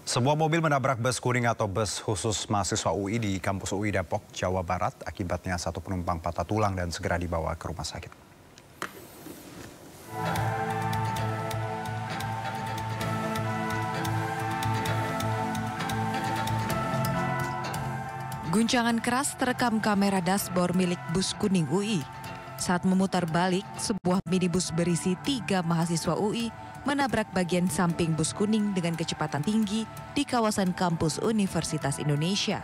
Sebuah mobil menabrak bus kuning atau bus khusus mahasiswa UI di kampus UI Depok, Jawa Barat. Akibatnya satu penumpang patah tulang dan segera dibawa ke rumah sakit. Guncangan keras terekam kamera dashboard milik bus kuning UI. Saat memutar balik, sebuah minibus berisi tiga mahasiswa UI menabrak bagian samping bus kuning dengan kecepatan tinggi di kawasan kampus Universitas Indonesia.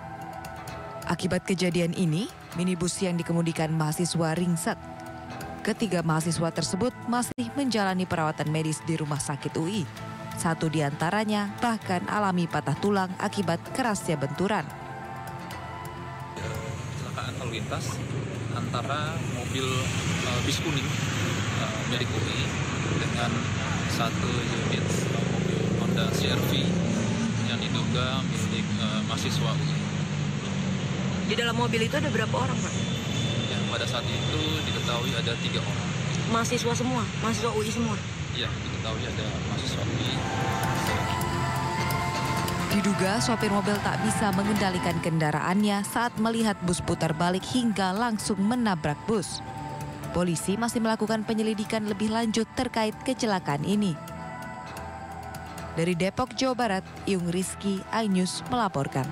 Akibat kejadian ini, minibus yang dikemudikan mahasiswa ringsek. Ketiga mahasiswa tersebut masih menjalani perawatan medis di rumah sakit UI. Satu di antaranya bahkan alami patah tulang akibat kerasnya benturan kecelakaan lalu lintas antara mobil uh, bis kuning uh, milik UI dengan satu unit mobil Honda CRV yang diduga milik uh, mahasiswa UI. Di dalam mobil itu ada berapa orang, Pak? Yang pada saat itu diketahui ada tiga orang. Mahasiswa semua, mahasiswa UI semua. Ya, diketahui ada mahasiswa UI. Diduga sopir mobil tak bisa mengendalikan kendaraannya saat melihat bus putar balik hingga langsung menabrak bus. Polisi masih melakukan penyelidikan lebih lanjut terkait kecelakaan ini. Dari Depok, Jawa Barat, Iung Rizky, iNews melaporkan.